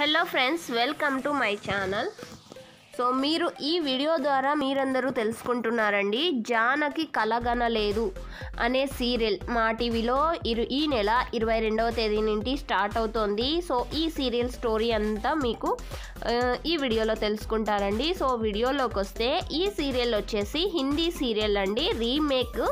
Hello friends welcome to my channel. So మీరు ఈ video ద్వారా మీరందరూ తెలుసుకుంటున్నారండి జానకి కలగనలేదు అనే సీరియల్ మా టీవీలో ఇరు ఈ నెల ఇరవై రెండవ తేదీ నుండి స్టార్ట్ అవుతోంది. సో ఈ సీరియల్ స్టోరీ అంతా మీకు ఈ వీడియోలో తెలుసుకుంటారండి. సో వీడియోలోకి వస్తే ఈ సీరియల్ వచ్చేసి హిందీ సీరియల్ అండి రీమేక్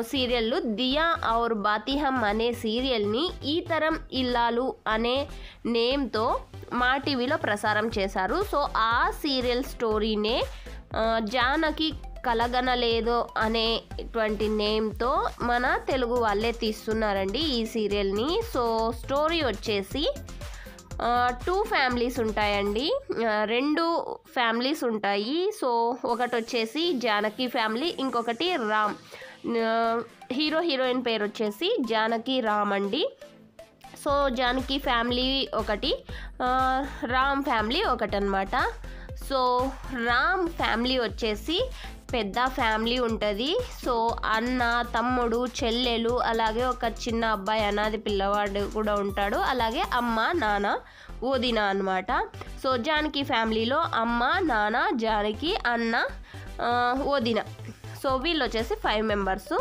సీరియల్లు దియా ఔర్ బాతిహం అనే సీరియల్ని ఈ తరం ఇల్లాలు అనే నేమ్తో మా టీవీలో ప్రసారం చేశారు. సో ఆ సీరియల్ స్టోరీనే జానకి కలగనలేదో అనేటువంటి నేమ్తో మన తెలుగు వాళ్ళే తీస్తున్నారండి ఈ సీరియల్ని. సో స్టోరీ వచ్చేసి టూ ఫ్యామిలీస్ ఉంటాయండి. రెండు ఫ్యామిలీస్ ఉంటాయి. సో ఒకటి వచ్చేసి జానకి ఫ్యామిలీ ఇంకొకటి రామ్. హీరో హీరోయిన్ పేరు వచ్చేసి జానకి రామ్ అండి. సో జానకి ఫ్యామిలీ ఒకటి రామ్ ఫ్యామిలీ ఒకటి అనమాట సో రామ్ ఫ్యామిలీ వచ్చేసి పెద్ద ఫ్యామిలీ ఉంటుంది. సో అన్న తమ్ముడు చెల్లెలు అలాగే ఒక చిన్న అబ్బాయి అనాది పిల్లవాడు కూడా ఉంటాడు. అలాగే అమ్మ నాన్న వదిన అనమాట సో జానకి ఫ్యామిలీలో అమ్మ నాన్న జానకి అన్న వదిన. సో వీళ్ళు వచ్చేసి ఫైవ్ మెంబర్స్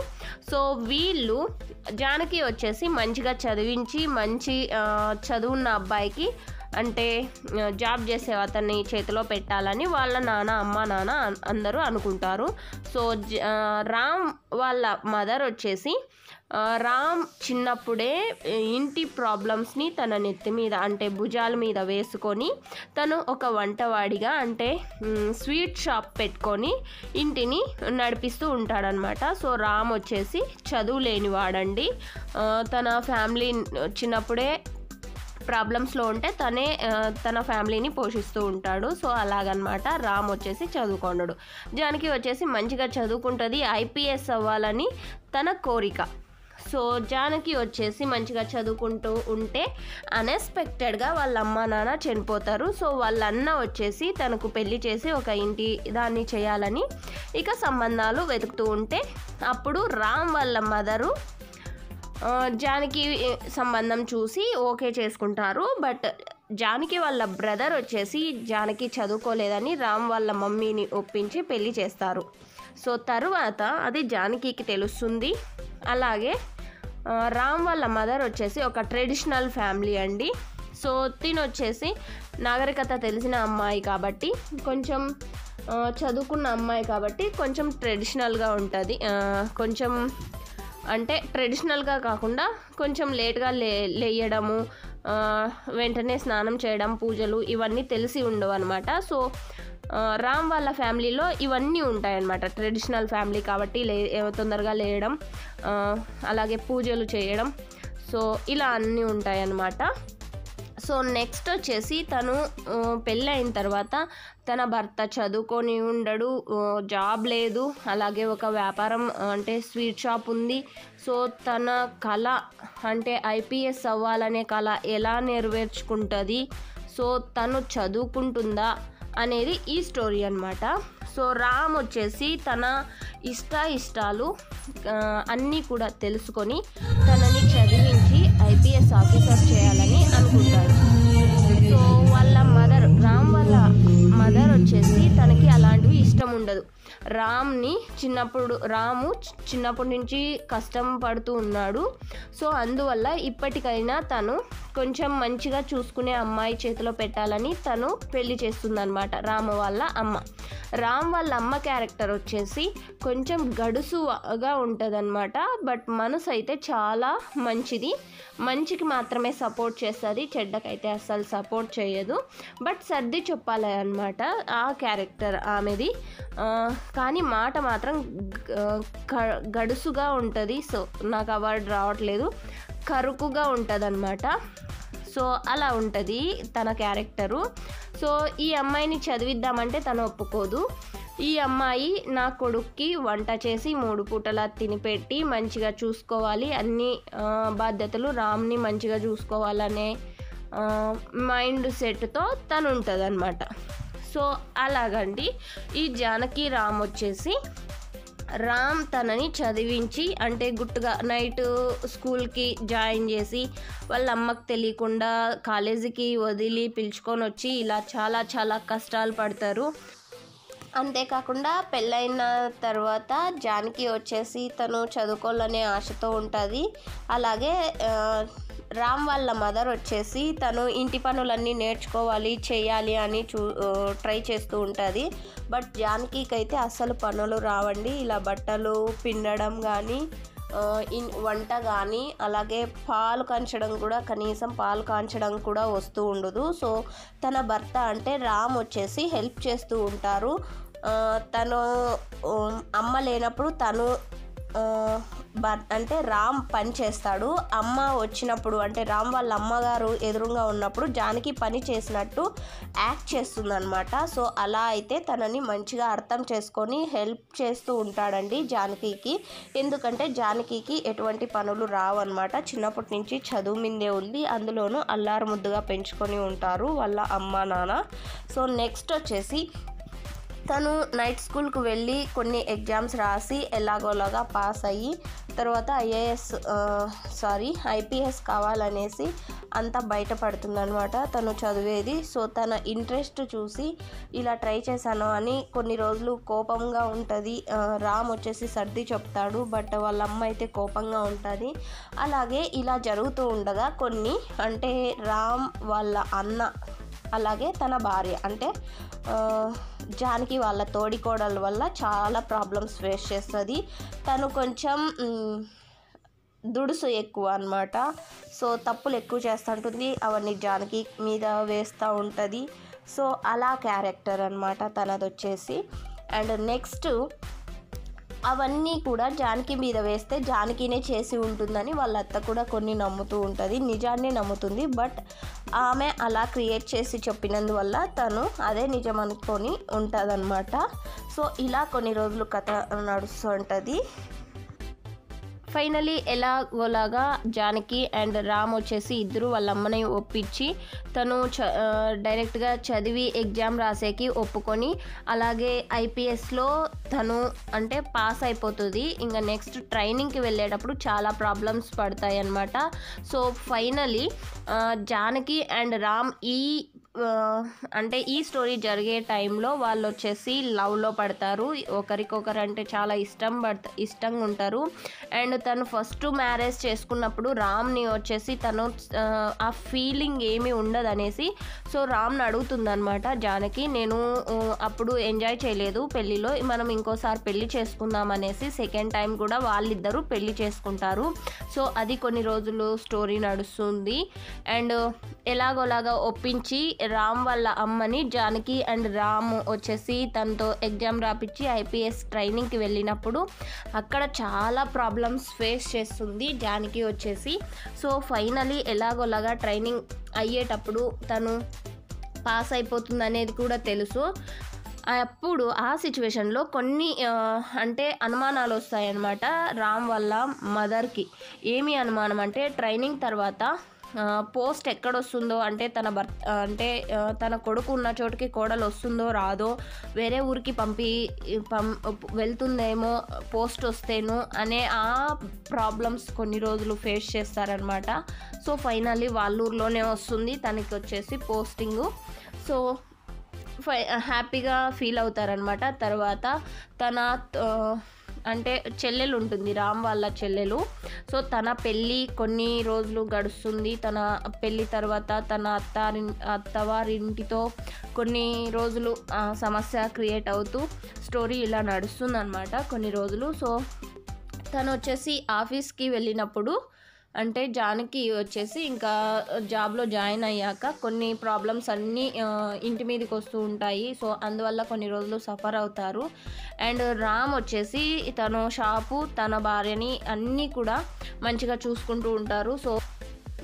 సో వీళ్ళు జానకి వచ్చేసి మంచిగా చదివించి మంచి చదువున్న అబ్బాయికి అంటే జాబ్ చేసే అతన్ని చేతిలో పెట్టాలని వాళ్ళ నాన్న అమ్మ నాన్న అందరూ అనుకుంటారు. సో జ- రామ్ వాళ్ళ మదర్ వచ్చేసి రామ్ చిన్నప్పుడే ఇంటి ప్రాబ్లమ్స్ని తన నెత్తి మీద అంటే భుజాల మీద వేసుకొని తను ఒక వంటవాడిగా అంటే స్వీట్ షాప్ పెట్టుకొని ఇంటిని నడిపిస్తూ ఉంటాడనమాట సో రామ్ వచ్చేసి చదువు లేనివాడండి తన ఫ్యామిలీ చిన్నప్పుడే ప్రాబ్లమ్స్లో ఉంటే తనే తన ఫ్యామిలీని పోషిస్తూ ఉంటాడు. సో అలాగనమాట రామ్ వచ్చేసి చదువుకోండు జానకి వచ్చేసి మంచిగా చదువుకుంటుంది ఐపీఎస్ అవ్వాలని తన కోరిక. సో జానకి వచ్చేసి మంచిగా చదువుకుంటూ ఉంటే అన్ఎక్స్పెక్టెడ్గా వాళ్ళ అమ్మ నాన్న చనిపోతారు. సో వాళ్ళ అన్న వచ్చేసి తనకు పెళ్ళి చేసి ఒక ఇంటి దాన్ని చేయాలని ఇక సంబంధాలు వెతుకుతూ ఉంటే అప్పుడు రామ్ వాళ్ళ మదరు జానకి సంబంధం చూసి ఓకే చేసుకుంటారు. బట్ జానకి వాళ్ళ బ్రదర్ వచ్చేసి జానకి చదువుకోలేదని రామ్ వాళ్ళ మమ్మీని ఒప్పించి పెళ్ళి చేస్తారు. సో తరువాత అది జానకికి తెలుస్తుంది. అలాగే రామ్ వాళ్ళ మదర్ వచ్చేసి ఒక ట్రెడిషనల్ ఫ్యామిలీ అండి. సో తిను వచ్చేసి నాగరికత తెలిసిన అమ్మాయి కాబట్టి కొంచెం చదువుకున్న అమ్మాయి కాబట్టి కొంచెం ట్రెడిషనల్గా ఉంటుంది. కొంచెం అంటే ట్రెడిషనల్గా కాకుండా కొంచెం లేట్గా లే లేయడము వెంటనే స్నానం చేయడం పూజలు ఇవన్నీ తెలిసి ఉండవు అనమాట సో రామ్ వాళ్ళ ఫ్యామిలీలో ఇవన్నీ ఉంటాయన్నమాట. ట్రెడిషనల్ ఫ్యామిలీ కాబట్టి లే తొందరగా లేయడం అలాగే పూజలు చేయడం. సో ఇలా అన్నీ ఉంటాయన్నమాట. సో నెక్స్ట్ వచ్చేసి తను పెళ్ళి పెళ్ళైన తర్వాత తన భర్త చదువుకొని ఉండడు జాబ్ లేదు. అలాగే ఒక వ్యాపారం అంటే స్వీట్ షాప్ ఉంది. సో తన కళ అంటే ఐపీఎస్ అవ్వాలనే కళ ఎలా నెరవేర్చుకుంటుంది? సో తను చదువుకుంటుందా? అనేది ఈ స్టోరీ అనమాట సో రామ్ వచ్చేసి తన ఇష్ట ఇష్టాలు అన్నీ కూడా తెలుసుకొని తనని చదివించి ఐపీఎస్ ఆఫీసర్ చేయాలని అనుకుంటాడు. అవసరం ఉండదు. రామ్ని చిన్నప్పుడు రాము చిన్నప్పటి నుంచి కష్టం పడుతూ ఉన్నాడు. సో అందువల్ల ఇప్పటికైనా తను కొంచెం మంచిగా చూసుకునే అమ్మాయి చేతిలో పెట్టాలని తను పెళ్ళి చేస్తుందనమాట రామ వాళ్ళ అమ్మ. రామ్ వాళ్ళ అమ్మ క్యారెక్టర్ వచ్చేసి కొంచెం గడుసుగా ఉంటుందన్నమాట బట్ మనసు అయితే చాలా మంచిది. మంచికి మాత్రమే సపోర్ట్ చేస్తుంది చెడ్డకైతే అస్సలు సపోర్ట్ చేయదు. బట్ సర్ది చెప్పాలి అనమాట ఆ క్యారెక్టర్ ఆమెది. కానీ మాట మాత్రం గడుసుగా ఉంటుంది సో నాకు అవార్డు రావట్లేదు. కరుకుగా ఉంటుంది సో అలా ఉంటుంది తన క్యారెక్టరు. సో ఈ అమ్మాయిని చదివిద్దామంటే తను ఒప్పుకోదు. ఈ అమ్మాయి నా కొడుక్కి వంట చేసి మూడు పూటలా తినిపెట్టి మంచిగా చూసుకోవాలి. అన్ని బాధ్యతలు రామ్ని మంచిగా చూసుకోవాలనే మైండ్ సెట్తో తను ఉంటుంది అనమాట సో అలాగండి. ఈ జానకి రామ్ వచ్చేసి రామ్ తనని చదివించి అంటే గుట్టుగా నైట్ స్కూల్కి జాయిన్ చేసి వాళ్ళ అమ్మకి తెలియకుండా కాలేజీకి వదిలి పిలుచుకొని వచ్చి ఇలా చాలా చాలా కష్టాలు పడతారు. అంతేకాకుండా పెళ్ళైన తర్వాత జానకి వచ్చేసి తను చదువుకోవాలనే ఆశతో ఉంటుంది. అలాగే రామ్ వాళ్ళ మదర్ వచ్చేసి తను ఇంటి పనులన్నీ నేర్చుకోవాలి చేయాలి అని చూ ట్రై చేస్తూ ఉంటుంది. బట్ జానకికి అయితే అస్సలు పనులు రావండి. ఇలా బట్టలు పిండడం కానీ ఇన్ వంట కానీ అలాగే పాలు కాంచడం కూడా కనీసం పాలు కాంచడం కూడా వస్తూ ఉండదు. సో తన భర్త అంటే రామ్ వచ్చేసి హెల్ప్ చేస్తూ ఉంటారు. తను అమ్మ లేనప్పుడు తను భర్ అంటే రామ్ పని చేస్తాడు. అమ్మ వచ్చినప్పుడు అంటే రామ్ వాళ్ళ అమ్మగారు ఎదురుగా ఉన్నప్పుడు జానకి పని చేసినట్టు యాక్ట్ చేస్తుందనమాట సో అలా అయితే తనని మంచిగా అర్థం చేసుకొని హెల్ప్ చేస్తూ ఉంటాడండి జానకికి. ఎందుకంటే జానకికి ఎటువంటి పనులు రావన్నమాట. చిన్నప్పటి నుంచి చదువు మీదే ఉంది. అందులోనూ అల్లారు ముద్దుగా పెంచుకొని ఉంటారు వాళ్ళ అమ్మ నాన్న. సో నెక్స్ట్ వచ్చేసి తను నైట్ స్కూల్కి వెళ్ళి కొన్ని ఎగ్జామ్స్ రాసి ఎలాగోలాగా పాస్ అయ్యి తర్వాత ఐఏఎస్ సారీ ఐపీఎస్ కావాలనేసి అంతా బయటపడుతుందనమాట తను చదివేది. సో తన ఇంట్రెస్ట్ చూసి ఇలా ట్రై చేశాను అని కొన్ని రోజులు కోపంగా ఉంటుంది. రామ్ వచ్చేసి సర్ది చెప్తాడు బట్ వాళ్ళ అమ్మ అయితే కోపంగా ఉంటుంది. అలాగే ఇలా జరుగుతూ ఉండగా కొన్ని అంటే రామ్ వాళ్ళ అన్న అలాగే తన భార్య అంటే జానకి వాళ్ళ తోడికోడల వల్ల చాలా ప్రాబ్లమ్స్ ఫేస్ చేస్తుంది. తను కొంచెం దుడుసు ఎక్కువ అనమాట సో తప్పులు ఎక్కువ చేస్తుంటుంది. అవన్నీ జానకి మీద వేస్తూ ఉంటుంది. సో అలా క్యారెక్టర్ అనమాట తనది వచ్చేసి అండ్ నెక్స్ట్ అవన్నీ కూడా జానకి మీద వేస్తే జానకినే చేసి ఉంటుందని వాళ్ళ అత్త కూడా కొన్ని నమ్ముతూ ఉంటుంది నిజాన్ని నమ్ముతుంది. బట్ ఆమె అలా క్రియేట్ చేసి చెప్పినందువల్ల తను అదే నిజం అనుకొని ఉంటుందన్నమాట. సో ఇలా కొన్ని రోజులు కథ నడుస్తుంటుంది. ఫైనలీ ఎలాగోలాగా జానకి అండ్ రామ్ వచ్చేసి ఇద్దరు వాళ్ళ అమ్మని ఒప్పించి తను చ డైరెక్ట్గా చదివి ఎగ్జామ్ రాసేకి ఒప్పుకొని అలాగే ఐపీఎస్లో తను అంటే పాస్ అయిపోతుంది. ఇంకా నెక్స్ట్ ట్రైనింగ్కి వెళ్ళేటప్పుడు చాలా ప్రాబ్లమ్స్ పడతాయి అన్నమాట so finally Janaki and Ram ఈ అంటే ఈ స్టోరీ జరిగే టైంలో వాళ్ళు వచ్చేసి లవ్లో పడతారు. ఒకరికొకరు అంటే చాలా ఇష్టం పడత ఇష్టంగా ఉంటారు అండ్ తను ఫస్ట్ మ్యారేజ్ చేసుకున్నప్పుడు రామ్ని వచ్చేసి తను ఆ, ఫీలింగ్ ఏమీ ఉండదు అనేసి సో రామ్ని అడుగుతుందనమాట జానకి నేను అప్పుడు ఎంజాయ్ చేయలేదు పెళ్ళిలో మనం ఇంకోసారి పెళ్ళి చేసుకుందాం అనేసి సెకండ్ టైం కూడా వాళ్ళిద్దరూ పెళ్ళి చేసుకుంటారు. సో అది కొన్ని రోజులు స్టోరీ నడుస్తుంది. అండ్ ఎలాగోలాగా ఒప్పించి రామ్ వాళ్ళ అమ్మని జానకి అండ్ రామ్ వచ్చేసి తనతో ఎగ్జామ్ రాపిచ్చి ఐపీఎస్ ట్రైనింగ్కి వెళ్ళినప్పుడు అక్కడ చాలా ప్రాబ్లమ్స్ ఫేస్ చేస్తుంది జానకి వచ్చేసి. సో ఫైనలీ ఎలాగోలాగా ట్రైనింగ్ అయ్యేటప్పుడు తను పాస్ అయిపోతుంది అనేది కూడా తెలుసు. అప్పుడు ఆ సిచ్యువేషన్లో కొన్ని అంటే అనుమానాలు వస్తాయన్నమాట రామ్ వల్ల మదర్కి ఏమి అనుమానం అంటే ట్రైనింగ్ తర్వాత పోస్ట్ ఎక్కడ వస్తుందో అంటే తన భర్త అంటే తన కొడుకు ఉన్న చోటుకి కోడలు వస్తుందో రాదో వేరే ఊరికి పంపి పం వెళ్తుందేమో పోస్ట్ వస్తేను అనే ఆ ప్రాబ్లమ్స్ కొన్ని రోజులు ఫేస్ చేస్తారనమాట. సో ఫైనల్లీ వాళ్ళ ఊర్లోనే వస్తుంది తనకి వచ్చేసి పోస్టింగు. సో ఫై హ్యాపీగా ఫీల్ అవుతారనమాట తర్వాత తన అంటే చెల్లెలు ఉంటుంది రామ్ వాళ్ళ చెల్లెలు. సో తన పెళ్ళి కొన్ని రోజులు గడుస్తుంది. తన పెళ్ళి తర్వాత తన అత్తారి అత్తవారింటితో కొన్ని రోజులు సమస్య క్రియేట్ అవుతూ స్టోరీ ఇలా నడుస్తుంది అనమాట కొన్ని రోజులు. సో తను వచ్చేసి ఆఫీస్కి వెళ్ళినప్పుడు అంటే జానకి వచ్చేసి ఇంకా జాబ్లో జాయిన్ అయ్యాక కొన్ని ప్రాబ్లమ్స్ అన్నీ ఇంటి మీదకి వస్తూ ఉంటాయి. సో అందువల్ల కొన్ని రోజులు సఫర్ అవుతారు. అండ్ రామ్ వచ్చేసి తను షాపు తన భార్యని అన్నీ కూడా మంచిగా చూసుకుంటూ ఉంటారు. సో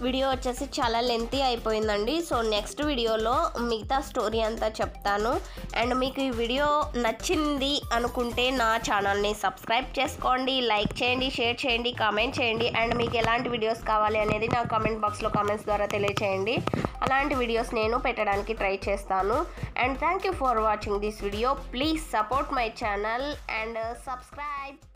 వీడియో వచ్చేసి చాలా లెంతీ అయిపోయిందండి. సో నెక్స్ట్ వీడియోలో మిగతా స్టోరీ అంతా చెప్తాను. అండ్ మీకు ఈ వీడియో నచ్చింది అనుకుంటే నా ఛానల్ని సబ్స్క్రైబ్ చేసుకోండి లైక్ చేయండి షేర్ చేయండి కామెంట్ చేయండి. అండ్ మీకు ఎలాంటి వీడియోస్ కావాలి అనేది నా కామెంట్ బాక్స్లో కామెంట్స్ ద్వారా తెలియచేయండి. అలాంటి వీడియోస్ నేను పెట్టడానికి ట్రై చేస్తాను. And thank you for watching this video please support my channel and subscribe